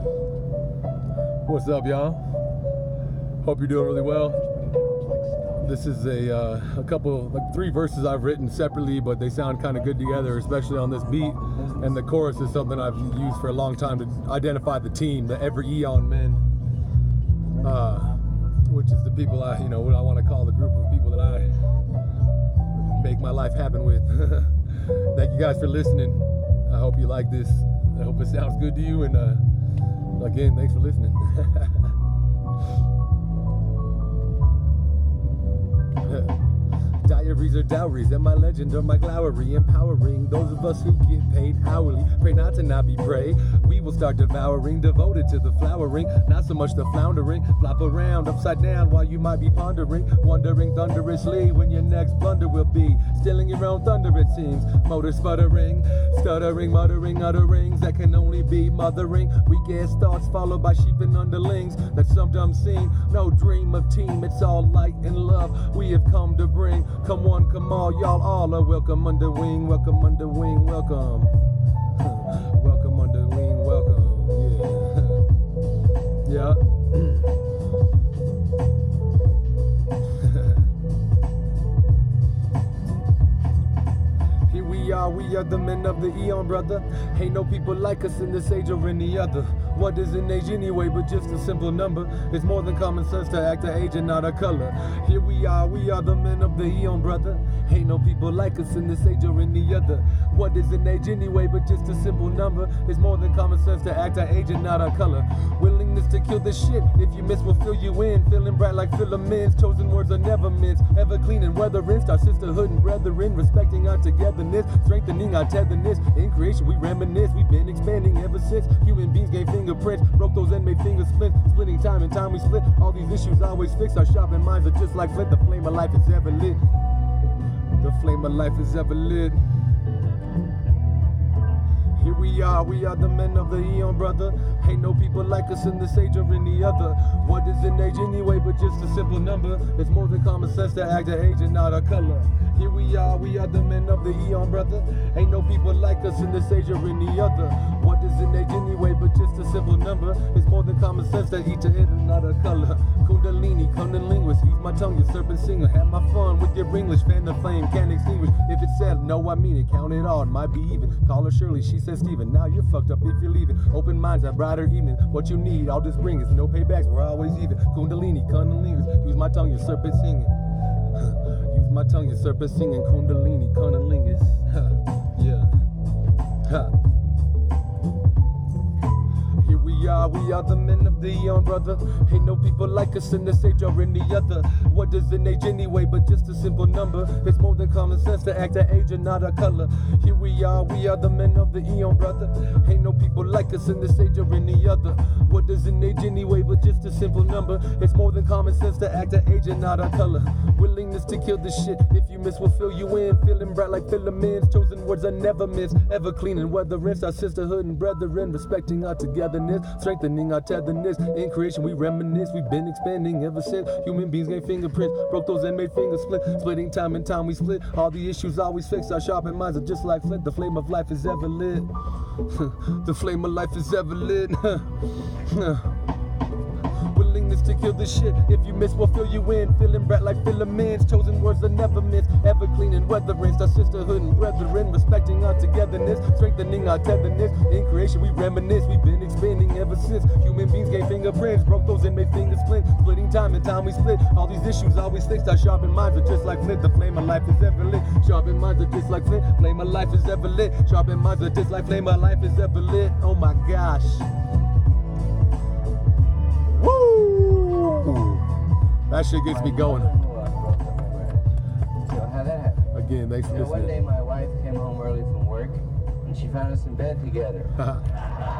What's up, y'all? Hope you're doing really well. This is a uh, a couple, like three verses I've written separately, but they sound kind of good together, especially on this beat. And the chorus is something I've used for a long time to identify the team, the Every Eon Men, uh, which is the people I, you know, what I want to call the group of people that I make my life happen with. Thank you guys for listening. I hope you like this. I hope it sounds good to you. And uh, again, thanks for listening. or dowries, and my legend or Mike Lowery, empowering those of us who get paid hourly. Pray not to not be prey. We will start devouring, devoted to the flowering, not so much the floundering. Flop around upside down while you might be pondering, wondering thunderously when your next blunder will be. Stealing your own thunder, it seems. Motor sputtering, stuttering, muttering utterings that can only be mothering. Weak ass thoughts followed by sheep and underlings. That some dumb scene, no dream of team. It's all light and love we have come to bring. Come on, come all, y'all all are welcome under wing, welcome under wing, welcome. welcome under wing, welcome. Yeah. yeah. Here we are, we are the men of the eon, brother. Ain't no people like us in this age or any other. What is an age anyway but just a simple number? It's more than common sense to act a age and not a color. Here we are, we are the men of the eon, brother. Ain't no people like us in this age or any other. What is an age anyway but just a simple number? It's more than common sense to act a age and not a color. Willingness to kill the shit. If you miss, we'll fill you in. Feeling bright like filaments. Chosen words are never mints. Ever clean and weather rinsed. Our sisterhood and brethren. Respecting our togetherness. Strengthening our tetherness. In creation, we reminisce. We've been expanding ever since. Human beings gave fingerprints. Broke those and made fingers split. Splitting time and time we split. All these issues always fix. Our sharpened minds are just like flint. The flame of life is ever lit. The flame of life is ever lit. Here we are, we are the men of the eon, brother. Ain't no people like us in this age or any other. What is an age anyway but just a simple number? It's more than common sense to act a age and not a color. Here we are, we are the men of the eon, brother. Ain't no people like us in this age or any other. What is an age anyway but just a simple number? It's more than common sense that each a head and not a color. Kundalini, linguist, use my tongue, your serpent singer. Have my fun with your English, fan the flame, can't extinguish. If it's sad, no, I mean it, count it all, it might be even. Call her Shirley, she says Steven. Now you're fucked up if you're leaving. Open minds, a brighter evening. What you need, I'll just bring it. No paybacks, we're always even. Kundalini, cunnilingus, use my tongue, your serpent singing. My tongue, your serpent singing. Kundalini, cunnilingus. yeah. Ha. Are, the men of the eon, brother. Ain't no people like us in this age or any other. What is an age anyway but just a simple number? It's more than common sense to act a age and not a color. Here we are, we are the men of the eon, brother. Ain't no people like us in this age or any other. What is an age anyway but just a simple number? It's more than common sense to act a age and not a color. Willingness to kill the shit. If you miss, we'll fill you in. Feeling bright like filaments. Chosen words I never miss. Ever clean and weather rinse. Our sisterhood and brethren. Respecting our togetherness. Strengthening our tetherness. In creation, we reminisce. We've been expanding ever since. Human beings gave fingerprints. Broke those and made fingers split. Splitting time and time we split. All the issues always fixed. Our sharpened minds are just like flint. The flame of life is ever lit. the flame of life is ever lit. Willingness to kill the shit. If you miss, we'll fill you in. Feeling bright like filaments. Chosen words are never missed. Ever clean and weather. Our sisterhood and brethren. Respecting our togetherness. Strengthening our tetherness. In creation, we reminisce. We've been expanding ever since. Human beings gave fingerprints. Broke those and made fingers split. Splitting time and time we split. All these issues always fixed. Our sharpened minds are just like flint. The flame of life is ever lit. Sharpened minds are just like flint. Flame of life is ever lit. Sharpened minds are just like flame of life is ever lit. Oh my gosh. Woo! That shit gets me going. So how that happened? Again, thanks for You know, one day my wife came home early from work and she found us in bed together.